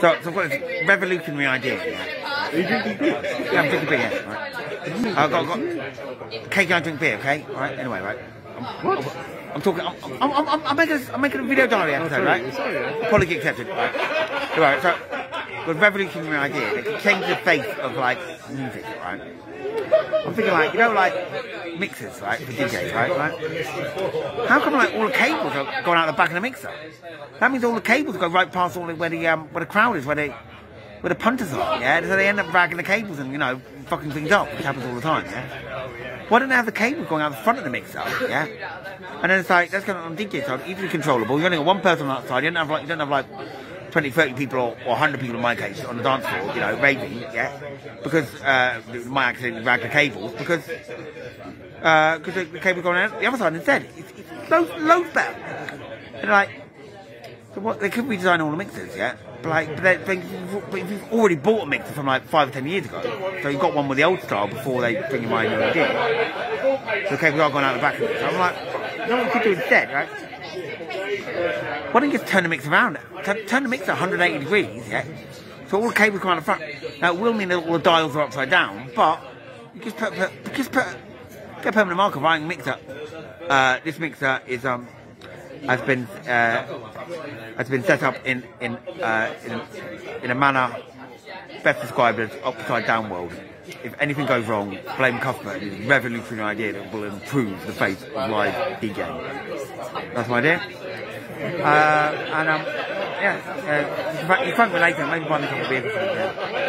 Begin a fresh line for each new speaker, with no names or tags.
So, so I've got this revolutionary idea. Yeah,
Are you drinking beer?
yeah I'm drinking beer. Yeah, right. I've got, got cake. I drink beer. Okay, right. Anyway, right.
What?
I'm talking. I'm, I'm, I'm, I'm, I'm making. A, I'm making a video diary episode, oh,
sorry,
right?
sorry, yeah.
Apology accepted. Right. Right. So, a revolutionary idea that can change the face of like music, right? I'm thinking like, you know, like mixers, right, for DJs, right, right? How come like all the cables are going out the back of the mixer? That means all the cables go right past all the, where the um, where the crowd is, where they where the punters are, yeah. So they end up dragging the cables and you know fucking things up, which happens all the time, yeah. Why don't they have the cables going out the front of the mixer, yeah? And then it's like that's going on DJ side, easily controllable. You only got one person on that side. You don't have like you don't have like 20, 30 people or, or 100 people in my case on the dance floor, you know, raving, yeah, because uh, my accident dragged the cables because uh, cause the, cable's going out the other side instead. It's, it's loads, loads better. And like, so what, they could redesign all the mixers, yeah, but like, but, they, but, if you've- already bought a mixer from like five or ten years ago, so you got one with the old style before they bring you my new idea. So the cables are going out the back of it. So I'm like, you know what we could do instead, right? Why don't you just turn the mix around? Turn, the mix at 180 degrees, yeah? So all the cables come out the front. Now, it will mean that all the dials are upside down, but you just put, put just put, get a permanent marker right mixer. Uh, this mixer is, um, has been, uh, has been set up in, in, uh, in, in a manner best described as upside down world. If anything goes wrong, blame customer. It's a revolutionary idea that will improve the face of live DJing. That's my idea. Uh, and um, yeah, uh, you can phone me later, maybe buy me a couple of beers.